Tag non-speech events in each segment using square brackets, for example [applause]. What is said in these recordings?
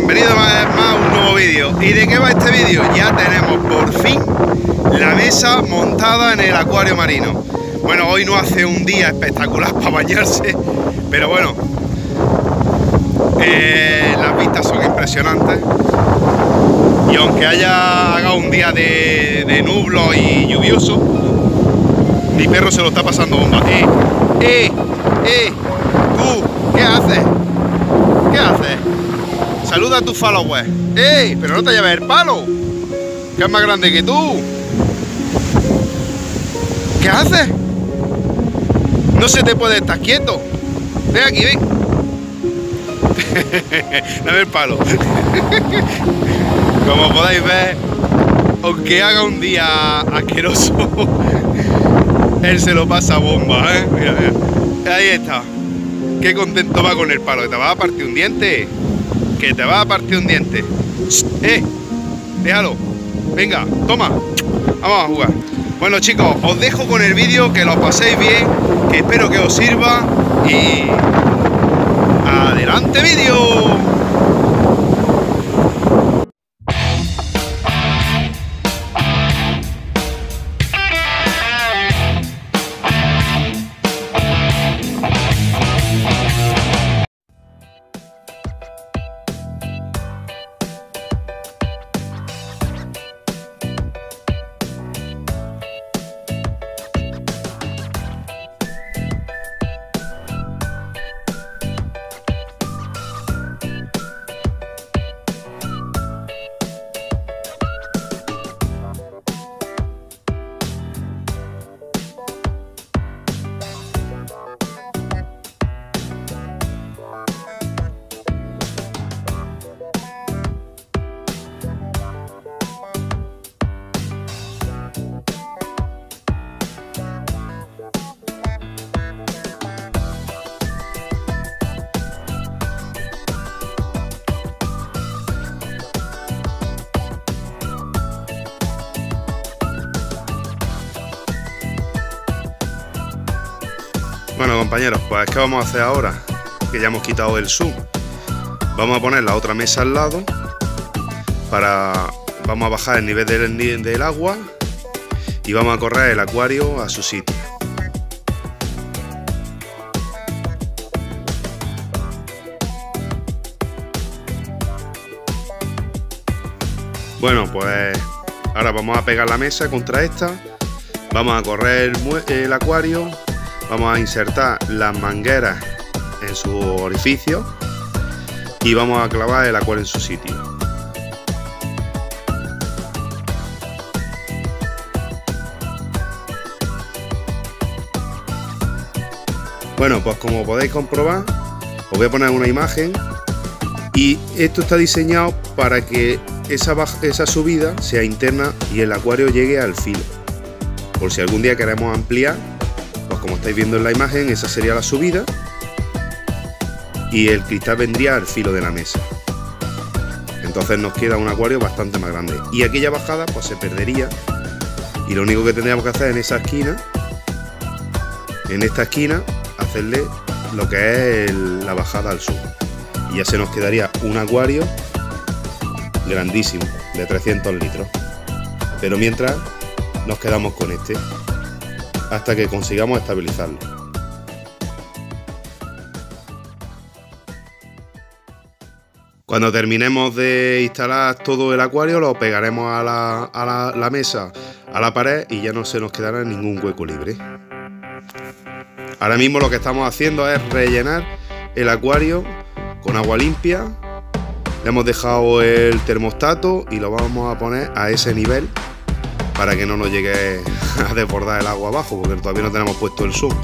bienvenido más, más a un nuevo vídeo. ¿Y de qué va este vídeo? Ya tenemos por fin la mesa montada en el acuario marino. Bueno, hoy no hace un día espectacular [laughs] para bañarse, pero bueno, eh, las vistas son impresionantes. Y aunque haya haga un día de, de, nublo y lluvioso, mi perro se lo está pasando bomba. ¡Eh! ¡Eh! ¡Eh! ¿Tú! ¿Qué haces? ¿Qué haces? Saluda a tus followers. ¡Ey! Pero no te lleves el palo. Que es más grande que tú. ¿Qué haces? No se te puede estar quieto. Ven aquí, ven. [laughs] Dame el palo. [laughs] Como podéis ver, aunque haga un día asqueroso, [laughs] él se lo pasa bomba, ¿eh? Mira, mira. Ahí está. Qué contento va con el palo. Que te va a partir un diente que te va a partir un diente. ¡Eh! Déjalo. Venga, toma. Vamos a jugar. Bueno chicos, os dejo con el vídeo, que lo paséis bien, que espero que os sirva y... ¡Adelante vídeo! Compañeros, pues ¿qué vamos a hacer ahora? Que ya hemos quitado el zoom. Vamos a poner la otra mesa al lado para... Vamos a bajar el nivel del, del agua y vamos a correr el acuario a su sitio. Bueno, pues ahora vamos a pegar la mesa contra esta, vamos a correr el acuario vamos a insertar las mangueras en su orificio y vamos a clavar el acuario en su sitio. Bueno, pues como podéis comprobar, os voy a poner una imagen y esto está diseñado para que esa, esa subida sea interna y el acuario llegue al filo. Por si algún día queremos ampliar como estáis viendo en la imagen, esa sería la subida y el cristal vendría al filo de la mesa. Entonces nos queda un acuario bastante más grande. Y aquella bajada pues se perdería y lo único que tendríamos que hacer en esa esquina, en esta esquina, hacerle lo que es la bajada al sur. Y ya se nos quedaría un acuario grandísimo, de 300 litros. Pero mientras nos quedamos con este hasta que consigamos estabilizarlo. Cuando terminemos de instalar todo el acuario lo pegaremos a, la, la, mesa, a la pared y ya no se nos quedará ningún hueco libre. Ahora mismo lo que estamos haciendo es rellenar el acuario con agua limpia. Le hemos dejado el termostato y lo vamos a poner a ese nivel para que no nos llegue a desbordar el agua abajo, porque todavía no tenemos puesto el zoom.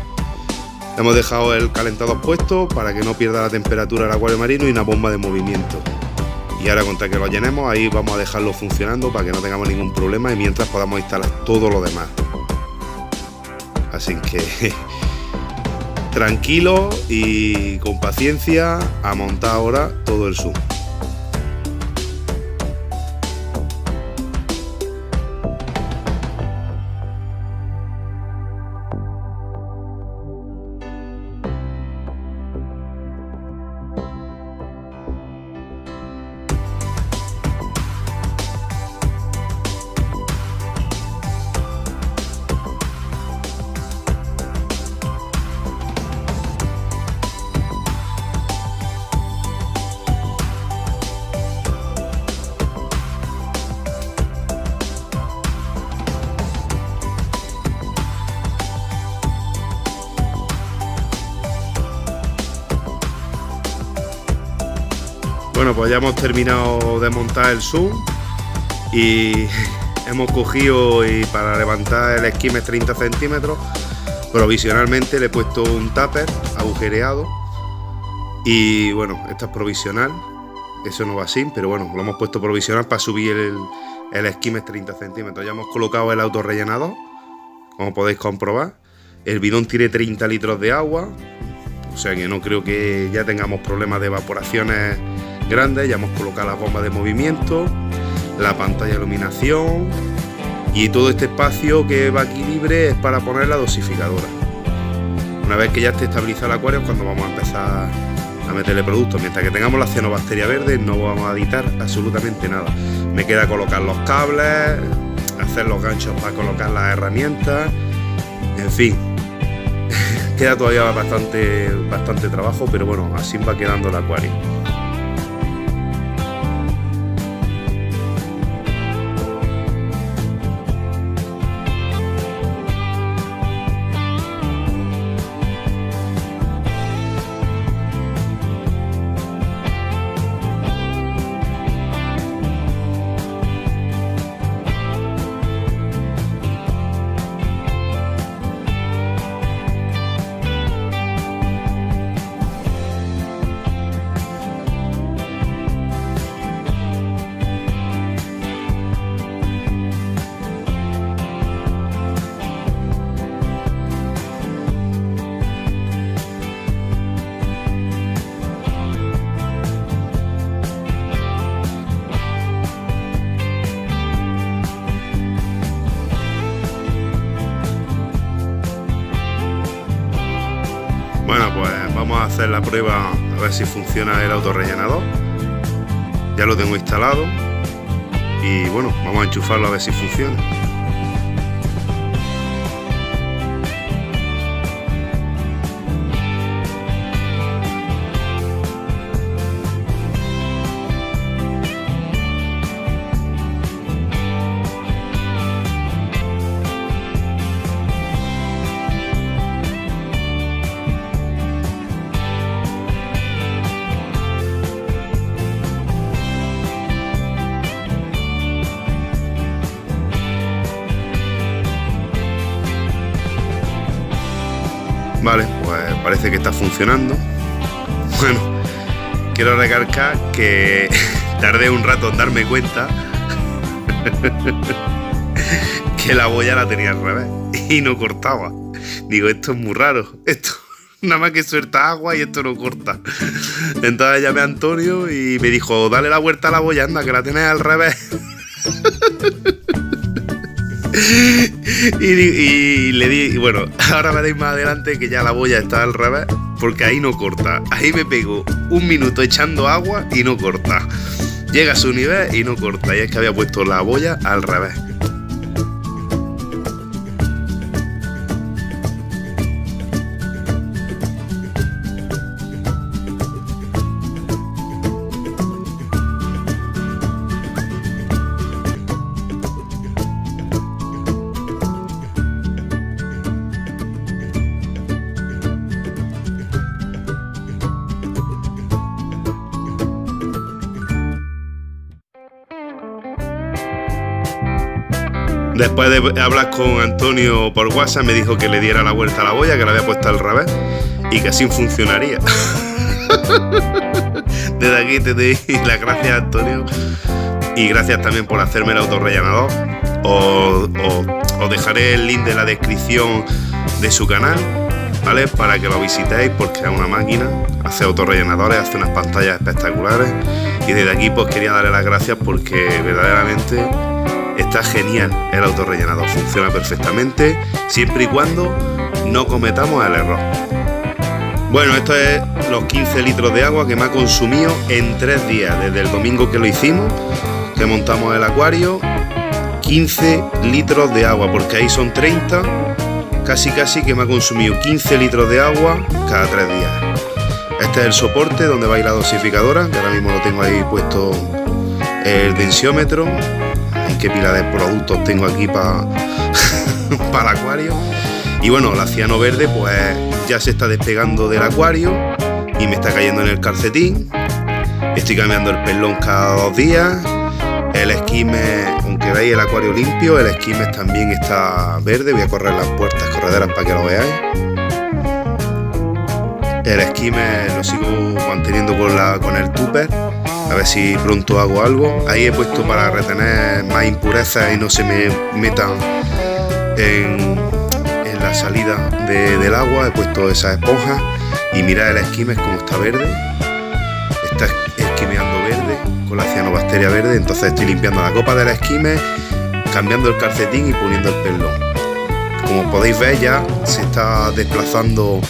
Hemos dejado el calentador puesto para que no pierda la temperatura el acuario marino y una bomba de movimiento. Y ahora contra que lo llenemos, ahí vamos a dejarlo funcionando para que no tengamos ningún problema y mientras podamos instalar todo lo demás. Así que [laughs] tranquilo y con paciencia a montar ahora todo el zoom. Bueno, pues ya hemos terminado de montar el zoom y [laughs] hemos cogido y para levantar el esquime 30 centímetros provisionalmente le he puesto un tupper agujereado y bueno, esto es provisional eso no va así, pero bueno, lo hemos puesto provisional para subir el, el esquime 30 centímetros. Ya hemos colocado el autorrellenador como podéis comprobar. El bidón tiene 30 litros de agua o sea que no creo que ya tengamos problemas de evaporaciones grandes ya hemos colocado las bombas de movimiento la pantalla de iluminación y todo este espacio que va aquí libre es para poner la dosificadora. Una vez que ya esté estabilizado el acuario es cuando vamos a empezar a meterle productos. Mientras que tengamos la cianobacteria verde no vamos a editar absolutamente nada. Me queda colocar los cables, hacer los ganchos para colocar las herramientas, en fin. [laughs] queda todavía bastante, bastante trabajo, pero bueno, así va quedando el acuario. Hacer la prueba a ver si funciona el autorrellenador. Ya lo tengo instalado y bueno, vamos a enchufarlo a ver si funciona. Vale, pues parece que está funcionando. Bueno, quiero recalcar que [laughs] tardé un rato en darme cuenta [laughs] que la boya la tenía al revés y no cortaba. Digo, esto es muy raro. Esto [laughs] nada más que suelta agua y esto no corta. Entonces llamé a Antonio y me dijo, dale la vuelta a la boya, anda, que la tienes al revés. [laughs] y, le di, bueno, [laughs] ahora veréis más adelante que ya la boya está al revés, porque ahí no corta. Ahí me pego un minuto echando agua y no corta. Llega a su nivel y no corta. Y es que había puesto la boya al revés. Después de hablar con Antonio por WhatsApp, me dijo que le diera la vuelta a la boya, que la había puesto al revés y que así funcionaría. [laughs] Desde aquí te doy las gracias, Antonio, y gracias también por hacerme el autorrellenador. Os, dejaré el link de la descripción de su canal, ¿vale? Para que lo visitéis, porque es una máquina, hace autorrellenadores, hace unas pantallas espectaculares. Y desde aquí, pues quería darle las gracias porque verdaderamente Está genial el autorrellenador, funciona perfectamente, siempre y cuando no cometamos el error. Bueno, esto es los 15 litros de agua que me ha consumido en tres días, desde el domingo que lo hicimos, que montamos el acuario, 15 litros de agua, porque ahí son 30, casi casi que me ha consumido 15 litros de agua cada tres días. Este es el soporte donde va la dosificadora, que ahora mismo lo tengo ahí puesto el densiómetro, qué pila de productos tengo aquí para [laughs] para el acuario. Y bueno, la ciano verde pues ya se está despegando del acuario y me está cayendo en el calcetín. Estoy cambiando el pelón cada dos días. El esquime, aunque veis el acuario limpio, el esquime también está verde. Voy a correr las puertas correderas para que lo veáis. El esquime lo sigo manteniendo con, la, con el tupper. A ver si pronto hago algo. Ahí he puesto para retener más impurezas y no se me metan en, la salida del agua. He puesto esas esponjas y mirad el esquime como está verde. Está esquimeando verde con la cianobacteria verde. Entonces estoy limpiando la copa del esquime, cambiando el calcetín y poniendo el pelón. Como podéis ver ya se está desplazando,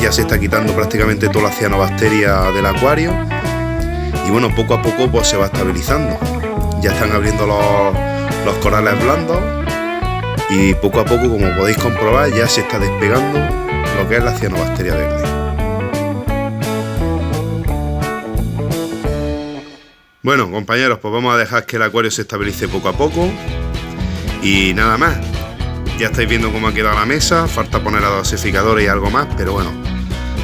ya se está quitando prácticamente toda la cianobacteria del acuario. Y bueno, poco a poco pues se va estabilizando. Ya están abriendo los, los corales blandos y poco a poco, como podéis comprobar, ya se está despegando lo que es la cianobacteria verde. Bueno, compañeros, pues vamos a dejar que el acuario se estabilice poco a poco. Y nada más. Ya estáis viendo cómo ha quedado la mesa. Falta poner a dosificadores y algo más, pero bueno.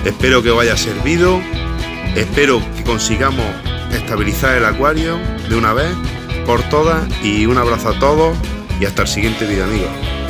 Espero que os haya servido. Espero que consigamos estabilizar el acuario de una vez por todas. Y un abrazo a todos y hasta el siguiente vídeo, amigos.